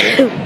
Okay.